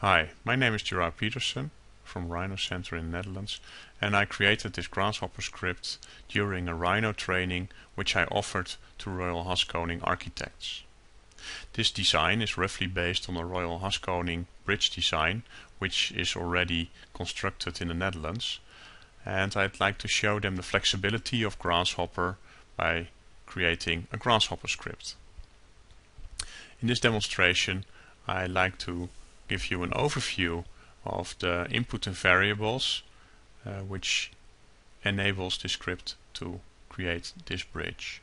Hi, my name is Gerard Peterson from Rhinocentre in the Netherlands and I created this Grasshopper script during a Rhino training which I offered to Royal Haskoning architects. This design is roughly based on the Royal Haskoning bridge design which is already constructed in the Netherlands and I'd like to show them the flexibility of Grasshopper by creating a Grasshopper script. In this demonstration I like to give you an overview of the input and variables uh, which enables the script to create this bridge.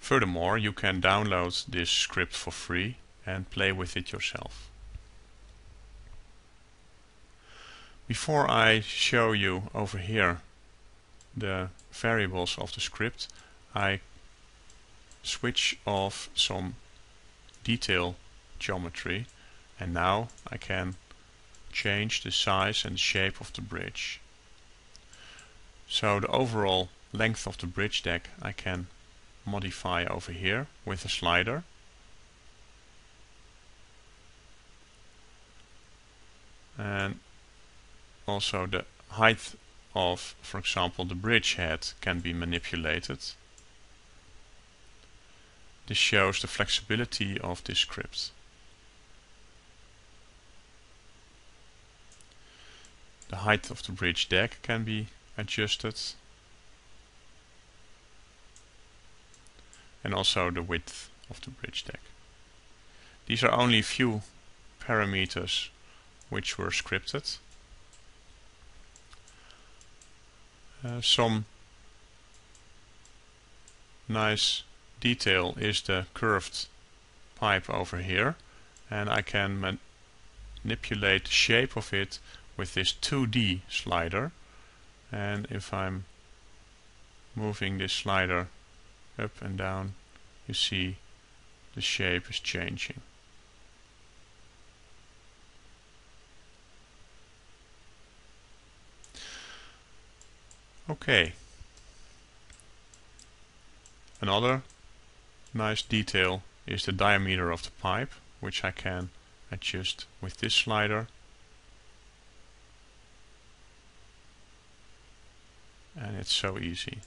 Furthermore, you can download this script for free and play with it yourself. Before I show you over here the variables of the script, I switch off some detail geometry and now I can change the size and shape of the bridge. So the overall length of the bridge deck I can modify over here with a slider. And also the height of, for example, the bridge head can be manipulated. This shows the flexibility of this script. The height of the bridge deck can be adjusted and also the width of the bridge deck. These are only a few parameters which were scripted. Uh, some nice detail is the curved pipe over here and I can manipulate the shape of it with this 2D slider and if I'm moving this slider up and down you see the shape is changing. Okay. Another nice detail is the diameter of the pipe which I can adjust with this slider and it's so easy.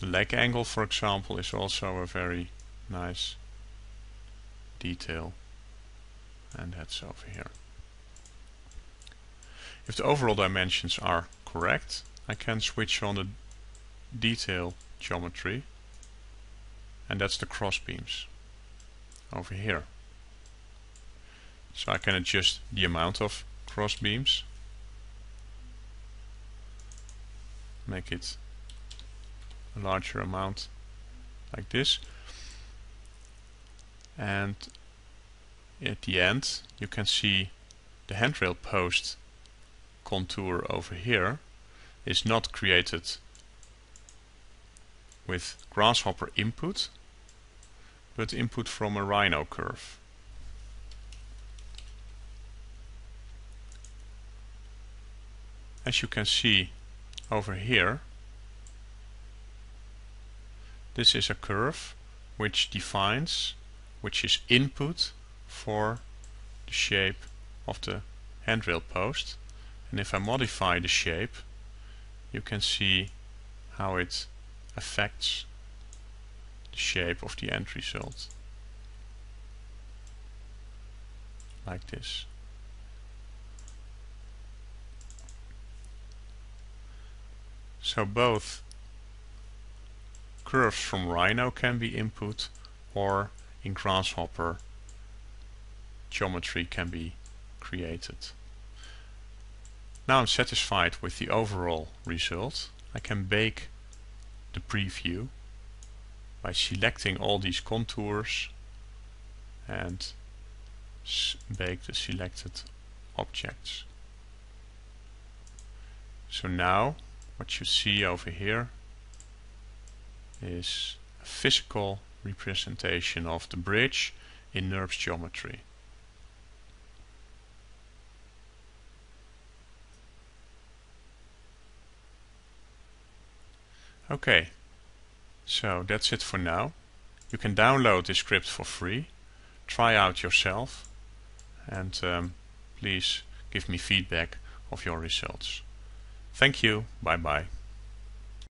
The leg angle for example is also a very nice detail and that's over here. If the overall dimensions are correct I can switch on the detail geometry and that's the cross beams over here. So I can adjust the amount of cross beams. Make it a larger amount like this. And at the end you can see the handrail post contour over here is not created with grasshopper input but input from a rhino curve. As you can see over here this is a curve which defines which is input for the shape of the handrail post. And if I modify the shape you can see how it affects the shape of the end result. Like this So both curves from Rhino can be input or in Grasshopper geometry can be created. Now I'm satisfied with the overall result. I can bake the preview by selecting all these contours and bake the selected objects. So now what you see over here is a physical representation of the bridge in NURBS geometry. Okay, So that's it for now. You can download this script for free, try out yourself, and um, please give me feedback of your results. Thank you. Bye bye.